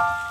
you